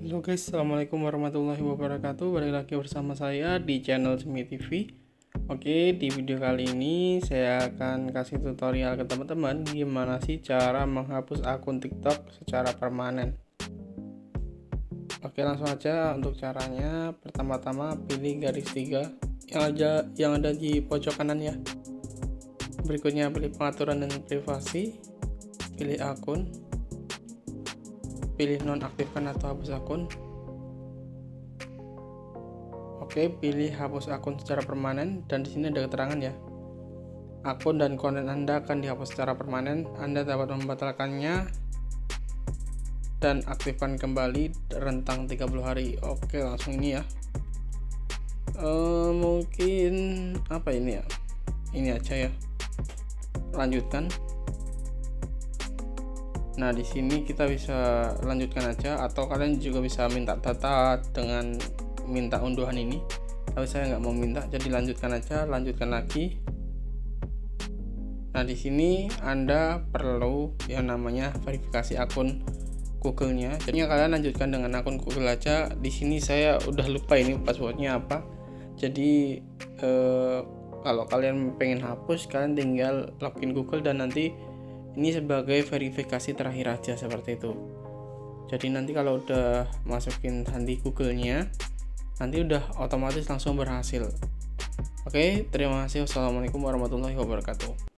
Halo guys, Assalamualaikum warahmatullahi wabarakatuh. Balik lagi bersama saya di channel Semi TV Oke, di video kali ini saya akan kasih tutorial ke teman-teman Gimana sih cara menghapus akun TikTok secara permanen. Oke, langsung aja untuk caranya. Pertama-tama pilih garis tiga yang ada yang ada di pojok kanan ya. Berikutnya pilih pengaturan dan privasi. Pilih akun pilih nonaktifkan atau hapus akun Oke, pilih hapus akun secara permanen dan di sini ada keterangan ya. Akun dan konten Anda akan dihapus secara permanen. Anda dapat membatalkannya dan aktifkan kembali rentang 30 hari. Oke, langsung ini ya. Uh, mungkin apa ini ya? Ini aja ya. Lanjutkan. Nah, di sini kita bisa lanjutkan aja atau kalian juga bisa minta data dengan minta unduhan ini. Tapi saya nggak mau minta, jadi lanjutkan aja, lanjutkan lagi. Nah, di sini Anda perlu yang namanya verifikasi akun Google-nya. Jadi kalian lanjutkan dengan akun Google aja. Di sini saya udah lupa ini passwordnya apa. Jadi eh, kalau kalian pengen hapus, kalian tinggal login Google dan nanti ini sebagai verifikasi terakhir aja seperti itu. Jadi nanti kalau udah masukin sandi Google-nya nanti udah otomatis langsung berhasil. Oke terima kasih. Wassalamualaikum warahmatullahi wabarakatuh